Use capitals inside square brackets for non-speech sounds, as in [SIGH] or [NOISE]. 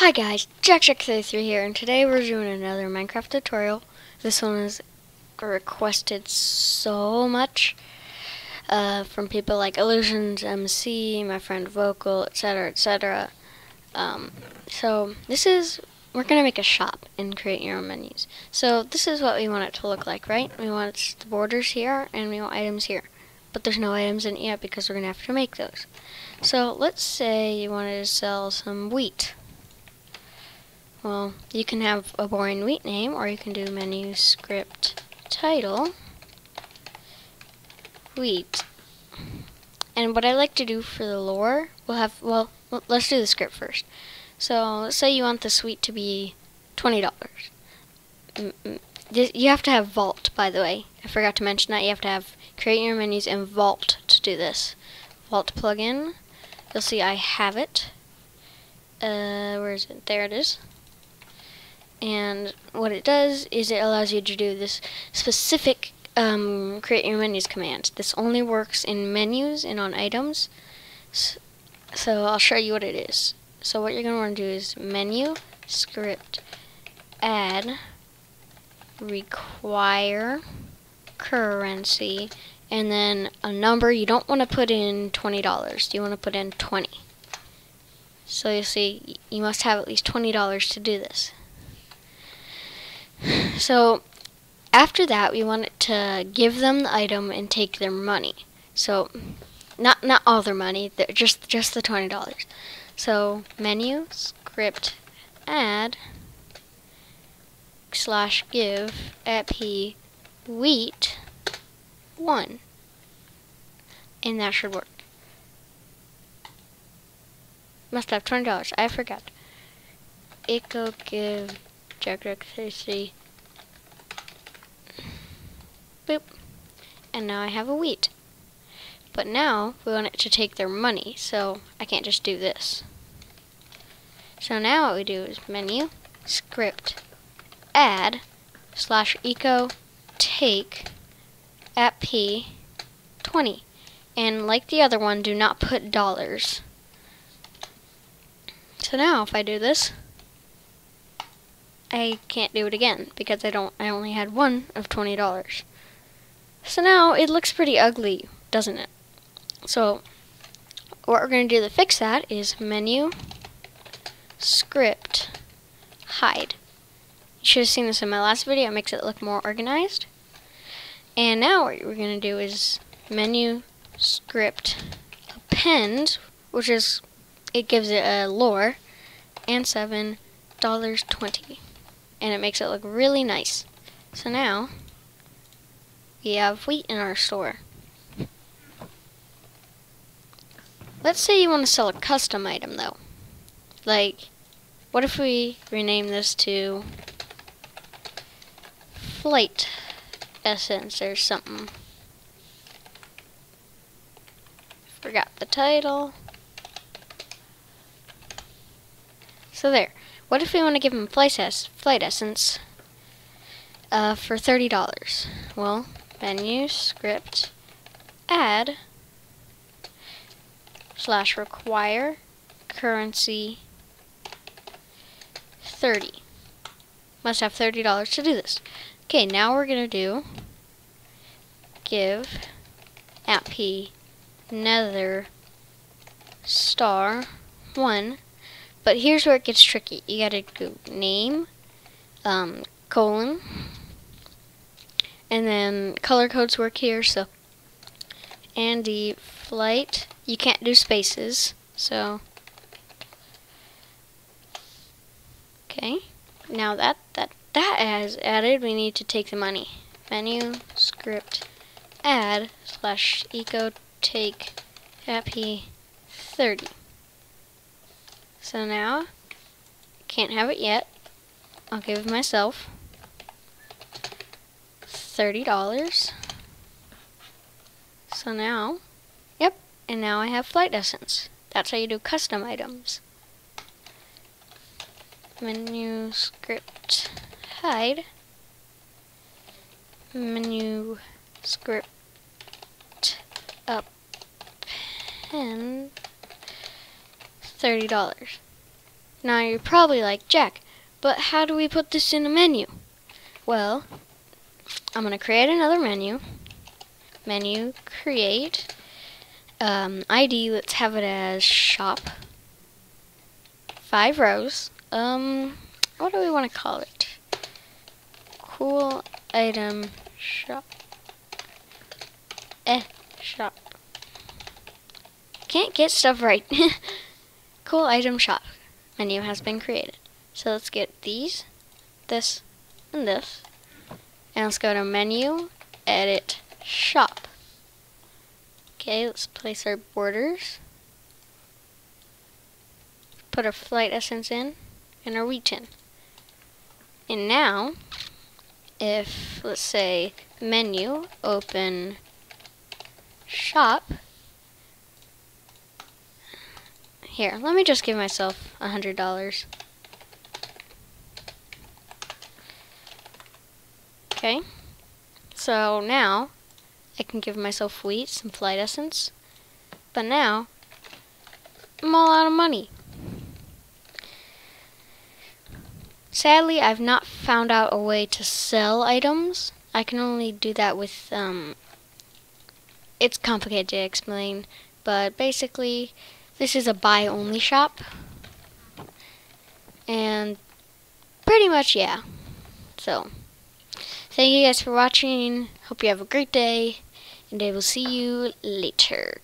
Hi guys, JackJack33 here, and today we're doing another Minecraft tutorial. This one is requested so much uh, from people like Illusions MC, my friend Vocal, etc., etc. Um, so this is we're gonna make a shop and create your own menus. So this is what we want it to look like, right? We want the borders here, and we want items here. But there's no items in it yet because we're gonna have to make those. So let's say you wanted to sell some wheat. Well, you can have a boring wheat name, or you can do menu script title wheat. And what I like to do for the lore, we'll have, well, let's do the script first. So let's say you want the wheat to be $20. You have to have Vault, by the way. I forgot to mention that. You have to have create your menus in Vault to do this. Vault plugin. You'll see I have it. Uh, where is it? There it is and what it does is it allows you to do this specific um, create your menus command. This only works in menus and on items. So, so I'll show you what it is. So what you're going to want to do is menu, script, add, require, currency, and then a number you don't want to put in $20. You want to put in 20. So you see, you must have at least $20 to do this. So after that, we want it to give them the item and take their money. So not not all their money, just just the twenty dollars. So menu script add slash give at p wheat one, and that should work. Must have twenty dollars. I forgot. Eco give JackJack33 Boop. And now I have a wheat. But now we want it to take their money, so I can't just do this. So now what we do is menu, script, add, slash eco, take, at p, 20. And like the other one, do not put dollars. So now if I do this, I can't do it again because I don't I only had one of $20. So now it looks pretty ugly, doesn't it? So what we're going to do to fix that is menu, script, hide. You should have seen this in my last video. It makes it look more organized. And now what we're going to do is menu, script, append, which is, it gives it a lore, and $7.20. And it makes it look really nice. So now, we have wheat in our store. Let's say you want to sell a custom item though. Like, what if we rename this to Flight Essence or something? Forgot the title. So there. What if we want to give him Flight, flight Essence uh, for $30? Well, menu, script, add, slash require, currency, 30. Must have $30 to do this. Okay, now we're going to do give at p nether star 1 but here's where it gets tricky you gotta go name um, colon and then color codes work here, so Andy flight. You can't do spaces, so okay. Now that that that has added, we need to take the money. Menu script add slash eco, take at p 30. So now can't have it yet. I'll give myself $30. So now, yep, and now I have Flight Essence. That's how you do custom items. Menu script hide. Menu script append $30. Now you're probably like, Jack, but how do we put this in a menu? Well, I'm going to create another menu. Menu, create, um, ID, let's have it as shop. Five rows. Um, what do we want to call it? Cool item shop. Eh, shop. Can't get stuff right. [LAUGHS] cool item shop. Menu has been created. So let's get these, this, and this. And let's go to menu, edit, shop. Okay, let's place our borders. Put our flight essence in and our wheat in. And now, if, let's say, menu, open, shop, here, let me just give myself a hundred dollars. Okay, so now I can give myself wheat, some flight essence, but now I'm all out of money. Sadly, I've not found out a way to sell items. I can only do that with, um, it's complicated to explain, but basically, this is a buy-only shop. And pretty much, yeah. So, thank you guys for watching. Hope you have a great day, and I will see you later.